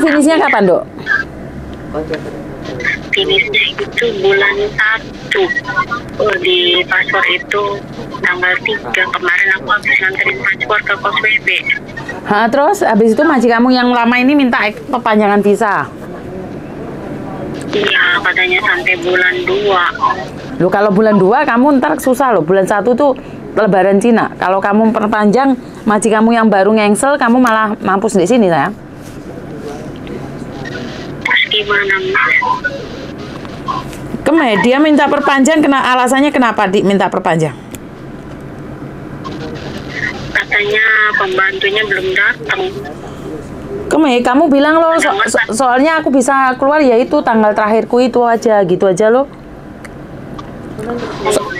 finishnya kapan, Dok? finishnya itu bulan satu oh, di paspor itu tanggal 3 kemarin aku habis nganterin paspor ke kos WB Ha, terus habis itu maji kamu yang lama ini minta perpanjangan visa. iya katanya sampai bulan 2 Loh kalau bulan 2 kamu ntar susah loh. Bulan 1 tuh lebaran Cina. Kalau kamu perpanjang, maji kamu yang baru ngengsel, kamu malah mampus di sini sayang. Gimana Kemeh, dia minta perpanjang, kena alasannya kenapa di minta perpanjang? katanya pembantunya belum datang Kemeh, kamu bilang loh, so- so- soalnya aku bisa keluar ya itu tanggal terakhirku itu aja, gitu aja loh.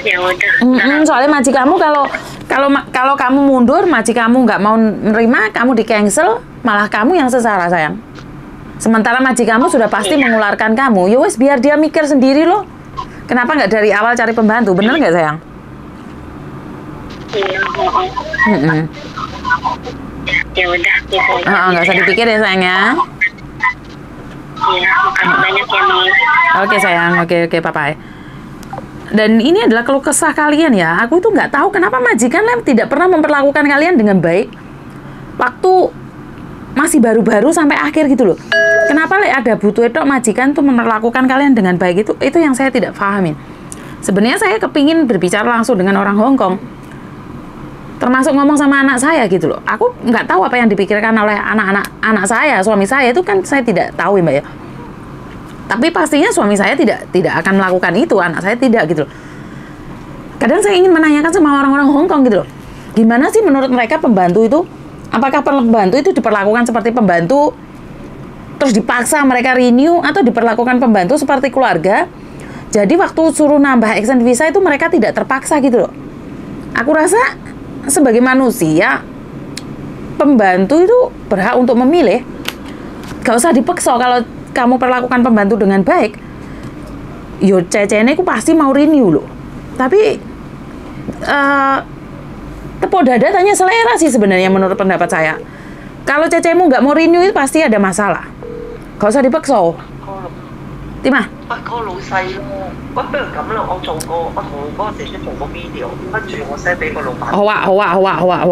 ya udah Mm-mm, soalnya maji kamu kalau kalau kalau kamu mundur, maji kamu nggak mau nerima, kamu di cancel, malah kamu yang sesara sayang. Sementara maji kamu sudah pasti mengularkan kamu. Ya wes biar dia mikir sendiri loh. Kenapa nggak dari awal cari pembantu? Bener nggak sayang? iya. Mm-mm. ya udah gitu Ah, ah, nggak usah dipikir ya sayang ya. iya makasih banyak ya Oke sayang, oke oke papa. Dan ini adalah keluh kesah kalian ya. Aku itu nggak tahu kenapa majikan lem tidak pernah memperlakukan kalian dengan baik. Waktu masih baru-baru sampai akhir gitu loh. Kenapa lek ada butuh itu majikan tuh memperlakukan kalian dengan baik itu? Itu yang saya tidak pahamin. Sebenarnya saya kepingin berbicara langsung dengan orang Hong Kong. Termasuk ngomong sama anak saya gitu loh. Aku nggak tahu apa yang dipikirkan oleh anak-anak anak saya, suami saya itu kan saya tidak tahu ya mbak ya tapi pastinya suami saya tidak tidak akan melakukan itu anak saya tidak gitu loh kadang saya ingin menanyakan sama orang-orang Hong Kong gitu loh gimana sih menurut mereka pembantu itu apakah pembantu itu diperlakukan seperti pembantu terus dipaksa mereka renew atau diperlakukan pembantu seperti keluarga? Jadi waktu suruh nambah extend visa itu mereka tidak terpaksa gitu loh. Aku rasa sebagai manusia pembantu itu berhak untuk memilih. Gak usah dipaksa kalau kamu perlakukan pembantu dengan baik yo cecene ku pasti mau renew loh. Tapi eh tepuk dada tanya selera sih sebenarnya menurut pendapat saya kalau cecemu nggak mau renew itu pasti ada masalah gak usah dipaksa Timah 不嗰个老细咯，喂，不如咁啦，我做过，我同嗰个姐姐做过 video，跟住我 send 俾个老板。 hoa hoa hoa hoa hoa